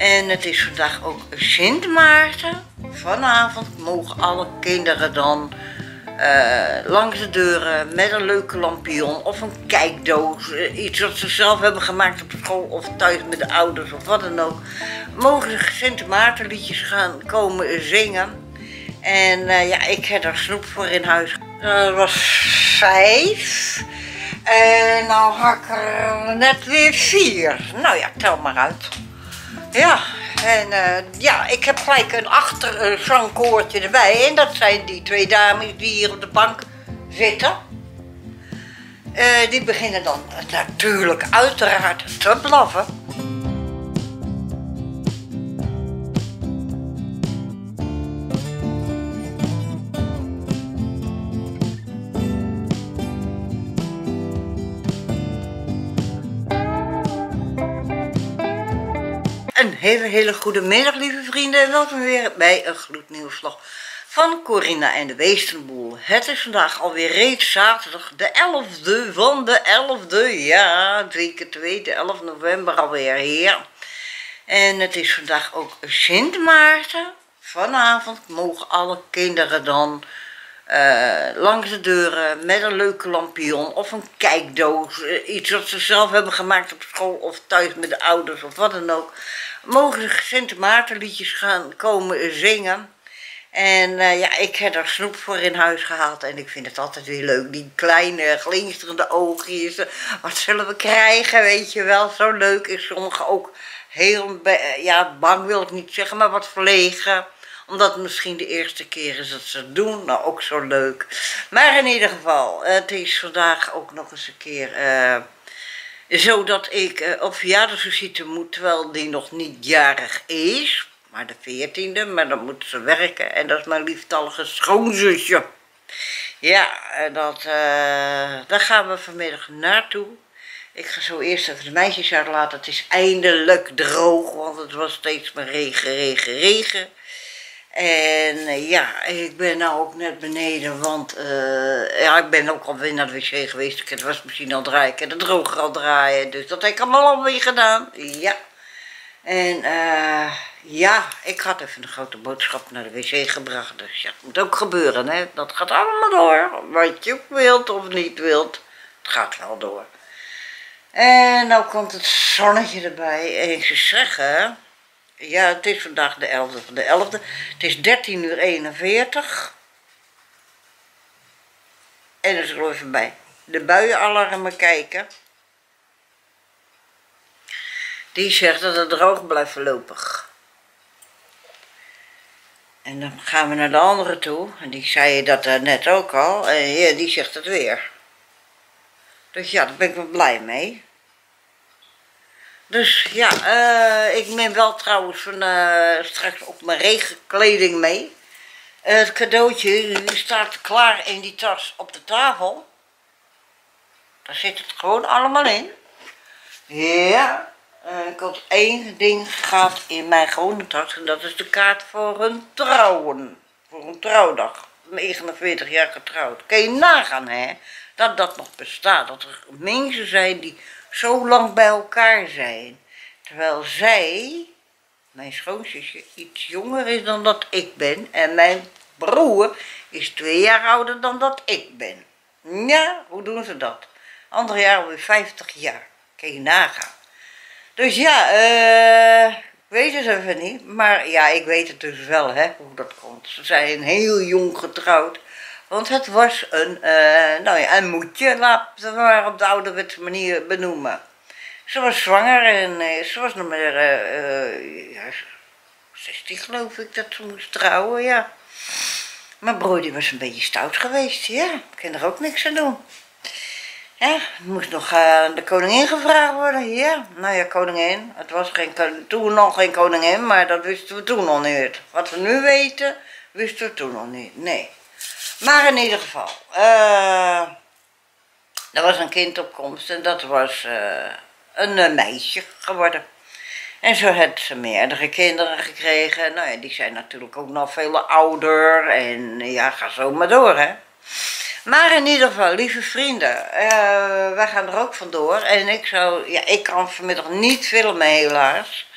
En het is vandaag ook Sint Maarten. Vanavond mogen alle kinderen dan eh, langs de deuren met een leuke lampion of een kijkdoos. eh, iets wat ze zelf hebben gemaakt op school of thuis met de ouders of wat dan ook. Mogen ze Sint Maarten liedjes gaan komen zingen. En eh, ja, ik heb er snoep voor in huis. Dat was vijf. En nou had ik er net weer vier. Nou ja, tel maar uit. Ja, en eh, ja, ik heb gelijk een achterzangkoortje erbij. En dat zijn die twee dames die hier op de bank zitten. Eh, die beginnen dan natuurlijk uiteraard te blaffen. Een hele, hele goede middag, lieve vrienden. En welkom weer bij een gloednieuwe vlog van Corinna en de Weestenboel. Het is vandaag alweer reeds zaterdag, de 11e van de 11e. Ja, keer twee, de 11 november alweer, ja. En het is vandaag ook Sint Maarten. Vanavond mogen alle kinderen dan eh, langs de deuren met een leuke lampion of een kijkdoos. eh, iets wat ze zelf hebben gemaakt op school of thuis met de ouders of wat dan ook. Mogen ze Sint Maarten liedjes gaan komen zingen. En eh, ja, ik heb er snoep voor in huis gehaald en ik vind het altijd weer leuk. Die kleine glinsterende oogjes. Wat zullen we krijgen, weet je wel. Zo leuk is sommigen ook heel, ja, bang wil ik niet zeggen, maar wat verlegen omdat het misschien de eerste keer is dat ze het doen. Nou, ook zo leuk. Maar in ieder geval, het is vandaag ook nog eens een keer eh, zo dat ik eh, op verjaardagsvisite moet, terwijl die nog niet jarig is. Maar de veertiende, maar dan moet ze werken. En dat is mijn lieftallige schoonzusje. Ja, en dat, eh, daar gaan we vanmiddag naartoe. Ik ga zo eerst even de meisjes uitlaten. Het is eindelijk droog, want het was steeds maar regen, regen, regen. En eh, ja, ik ben nou ook net beneden, want eh, ja, ik ben ook alweer naar de wc geweest. Ik de wasmachine al draaien, ik heb de droger al draaien. Dus dat heb ik allemaal alweer gedaan. Ja. En eh, ja, ik had even een grote boodschap naar de wc gebracht. Dus ja, moet ook gebeuren, hè. Dat gaat allemaal door. Wat je ook wilt of niet wilt, het gaat wel door. En nou komt het zonnetje erbij. En ik zeggen, ja, het is vandaag de 11e van de 11e. Het is 13 uur 41. En er zullen we even bij de buienalarmen kijken. Die zegt dat het droog blijft voorlopig. En dan gaan we naar de andere toe. En die zei dat eh, net ook al. En ja, die zegt het weer. Dus ja, daar ben ik wel blij mee. Dus ja, eh, ik neem wel trouwens van, eh, straks ook mijn regenkleding mee. Het cadeautje staat klaar in die tas op de tafel. Daar zit het gewoon allemaal in. Ja, eh, ik had één ding gaat in mijn gewone tas en dat is de kaart voor een trouwen. Voor een trouwdag. 49 jaar getrouwd. Kun je nagaan hè, dat dat nog bestaat. Dat er mensen zijn die zo lang bij elkaar zijn. Terwijl zij, mijn schoonzusje, iets jonger is dan dat ik ben. En mijn broer is twee jaar ouder dan dat ik ben. Ja, hoe doen ze dat? Ander jaar alweer 50 jaar. Kun je nagaan. Dus ja, eh, ik weet het even niet. Maar ja, ik weet het dus wel, hè, hoe dat komt. Ze zijn heel jong getrouwd. Want het was een, eh, nou ja, een moedje, laten we maar op de ouderwetse manier benoemen. Ze was zwanger en eh, ze was nog maar eh, eh, ja, 16 geloof ik dat ze moest trouwen, ja. Mijn broer die was een beetje stout geweest, ja. Ik er ook niks aan doen. Ja, moest nog aan de koningin gevraagd worden. Ja, nou ja, koningin. Het was geen, toen nog geen koningin, maar dat wisten we toen nog niet. Wat we nu weten, wisten we toen nog niet. Nee. Maar in ieder geval, eh er was een kind op komst en dat was eh, een eh, meisje geworden. En zo had ze meerdere kinderen gekregen. Nou ja, die zijn natuurlijk ook nog veel ouder. En ja, ga zo maar door, hè. Maar in ieder geval, lieve vrienden, uh, wij gaan er ook vandoor. En ik zou, ja, ik kan vanmiddag niet filmen helaas.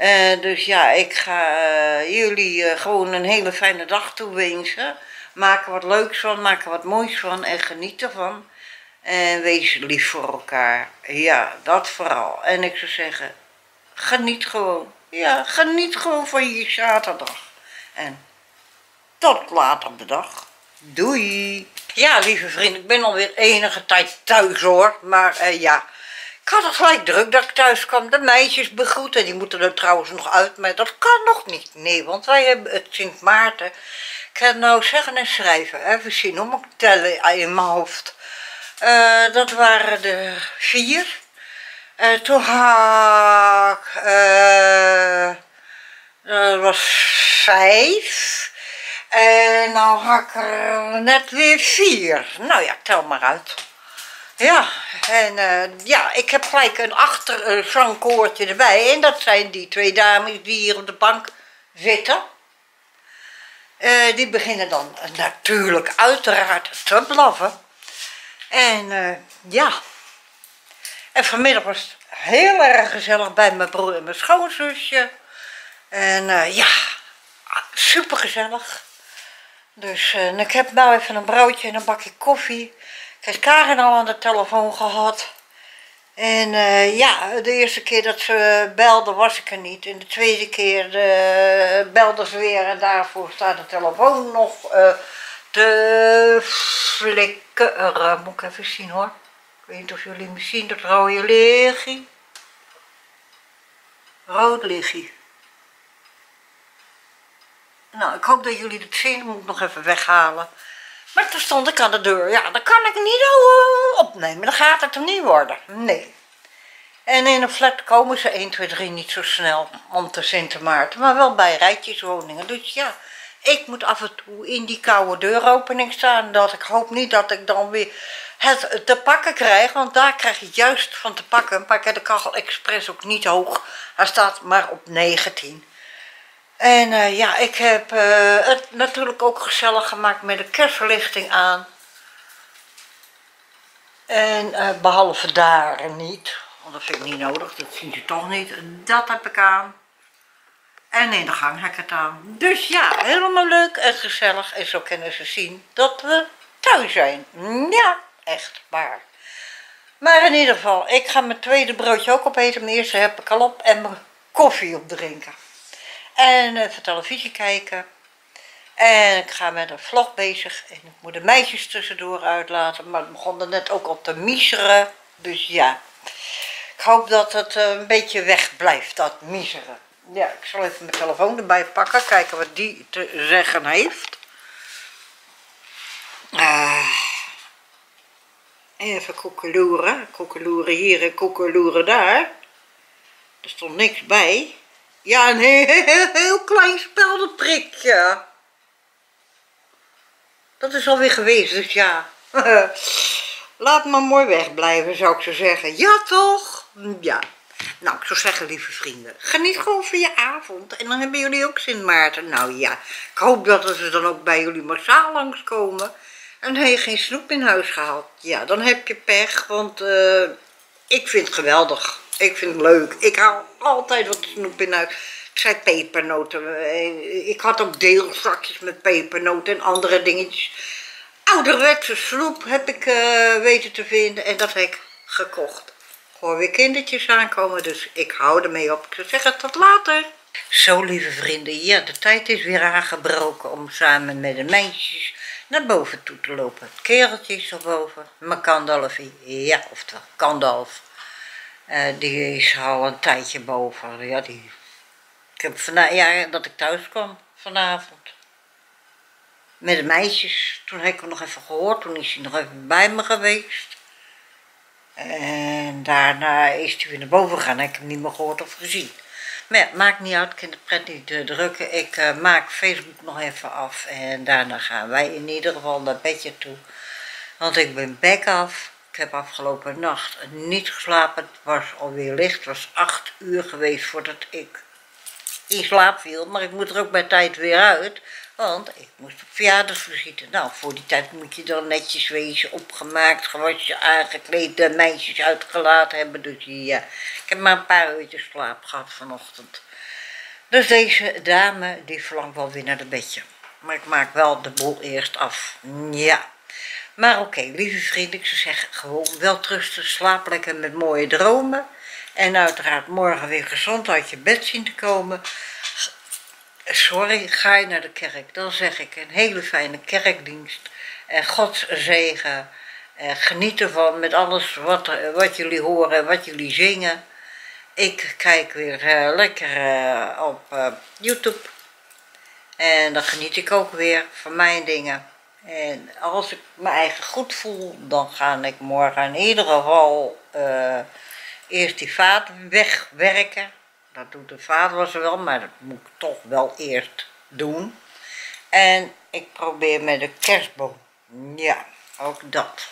Uh, dus ja, ik ga uh, jullie gewoon een hele fijne dag toewensen. Maak er wat leuks van, maak er wat moois van en geniet ervan. En wees lief voor elkaar. Ja, dat vooral. En ik zou zeggen, geniet gewoon. Ja, geniet gewoon van je zaterdag. En tot later op de dag. Doei! Ja, lieve vrienden, ik ben alweer enige tijd thuis hoor. Maar uh, ja, had het gelijk druk dat ik thuis kwam. De meisjes begroeten, die moeten er trouwens nog uit. Maar dat kan nog niet. Nee, want wij hebben het Sint Maarten. Ik ga het nou zeggen en schrijven. Even zien, om ik tellen in mijn hoofd. Uh, dat waren de vier. Uh, toen had ik... dat was vijf. En nou had ik er net weer vier. Nou ja, tel maar uit. Ja, en uh, ja, ik heb gelijk een achterzangkoortje erbij. En dat zijn die twee dames die hier op de bank zitten. Uh, die beginnen dan natuurlijk uiteraard te blaffen. En uh, ja, en vanmiddag was het heel erg gezellig bij mijn broer en mijn schoonzusje. En ja, super gezellig. Dus ik heb nou even een broodje en een bakje koffie. Ik heb Karen al aan de telefoon gehad. En uh, ja, de eerste keer dat ze belde was ik er niet. En de tweede keer uh, belde ze weer en daarvoor staat de telefoon nog te flikkeren. Moet ik even zien hoor. Ik weet niet of jullie me zien, dat rode lichtje. Rood lichtje. Nou, ik hoop dat jullie het zien. Moet nog even weghalen. Maar toen stond ik aan de deur. Ja, dan kan ik niet opnemen. Dan gaat het er niet worden. Nee. En in een flat komen ze 1, 2, 3 niet zo snel om te Sint Maarten. Maar wel bij rijtjeswoningen. Dus ja, ik moet af en toe in die koude deuropening staan. Dat ik hoop niet dat ik dan weer het te pakken krijg. Want daar krijg je juist van te pakken. Maar ik de kachel expres ook niet hoog. Hij staat maar op 19. En uh, ja, ik heb uh, het natuurlijk ook gezellig gemaakt met de kerstverlichting aan. En uh, behalve daar niet, want dat vind ik niet nodig, dat zien ze toch niet. Dat heb ik aan. En in de gang heb ik het aan. Dus ja, helemaal leuk en gezellig. En zo kunnen ze zien dat we thuis zijn. Ja, echt waar. Maar in ieder geval, ik ga mijn tweede broodje ook opeten. Mijn eerste heb ik al op en mijn koffie opdrinken. En even televisie kijken. En ik ga met een vlog bezig. En ik moet de meisjes tussendoor uitlaten. Maar het begon er net ook op te miseren. Dus ja. Ik hoop dat het eh, een beetje weg blijft, dat miseren. Ja, ik zal even mijn telefoon erbij pakken. Kijken wat die te zeggen heeft. Uh, even koekeloeren. Koekeloeren hier en koekeloeren daar. Er stond niks bij. Ja, een heel, klein speldenprikje. Dat is alweer geweest, dus ja. Laat maar mooi wegblijven, zou ik zo zeggen. Ja, toch? Ja. Nou, ik zou zeggen, lieve vrienden, geniet gewoon van je avond. En dan hebben jullie ook Sint Maarten. Nou ja, ik hoop dat ze dan ook bij jullie massaal langskomen. En heb je geen snoep in huis gehaald. Ja, dan heb je pech, want uh, ik vind het geweldig. Ik vind het leuk. Ik haal altijd wat snoep in huis. Het zijn pepernoten. Eh, ik had ook deelzakjes met pepernoten en andere dingetjes. Ouderwetse snoep heb ik uh, weten te vinden en dat heb ik gekocht. Ik hoor weer kindertjes aankomen, dus ik hou ermee op. Ik zou zeggen, tot later. Zo, lieve vrienden, ja, de tijd is weer aangebroken om samen met de meisjes naar boven toe te lopen. Het kereltje is erboven, mijn Kandalfie, ja, oftewel Kandalf. Uh, die is al een tijdje boven. Ja, die... Ik heb ja, dat ik thuis kwam vanavond. Met de meisjes. Toen heb ik hem nog even gehoord. Toen is hij nog even bij me geweest. En daarna is hij weer naar boven gegaan. Heb ik hem niet meer gehoord of gezien. Maar ja, maakt niet uit. Ik kan de pret niet uh, drukken. Ik uh, maak Facebook nog even af. En daarna gaan wij in ieder geval naar bedje toe. Want ik ben back af. Ik heb afgelopen nacht niet geslapen. Het was alweer licht. Het was acht uur geweest voordat ik in slaap viel. Maar ik moet er ook bij tijd weer uit. Want ik moest op verjaardagsvisite. Nou, voor die tijd moet je dan netjes wezen, opgemaakt, gewasje, aangekleed, de meisjes uitgelaten hebben. Dus ja, ik heb maar een paar uurtjes slaap gehad vanochtend. Dus deze dame, die verlangt wel weer naar de bedje. Maar ik maak wel de boel eerst af. Ja. Maar oké, lieve vrienden, ik zou zeggen, gewoon wel trusten, slaap lekker met mooie dromen. En uiteraard morgen weer gezond uit je bed zien te komen. Sorry, ga je naar de kerk, dan zeg ik een hele fijne kerkdienst. En Gods zegen. En geniet ervan met alles wat, wat jullie horen en wat jullie zingen. Ik kijk weer uh, lekker uh, op uh, YouTube. En dan geniet ik ook weer van mijn dingen. En als ik me eigen goed voel, dan ga ik morgen in ieder geval eerst die vaat wegwerken. Dat doet de vader wel, maar dat moet ik toch wel eerst doen. En ik probeer met de kerstboom. Ja, ook dat.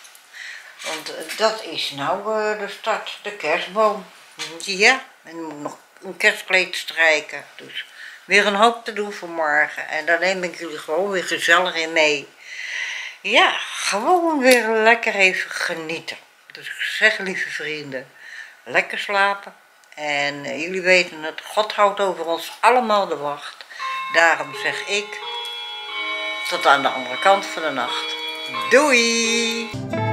Want dat is nou de start, de kerstboom. Ja, en moet nog een kerstkleed strijken. Dus weer een hoop te doen voor morgen. En daar neem ik jullie gewoon weer gezellig in mee. Ja, gewoon weer lekker even genieten. Dus ik zeg, lieve vrienden, lekker slapen. En eh, jullie weten het, God houdt over ons allemaal de wacht. Daarom zeg ik, tot aan de andere kant van de nacht. Doei!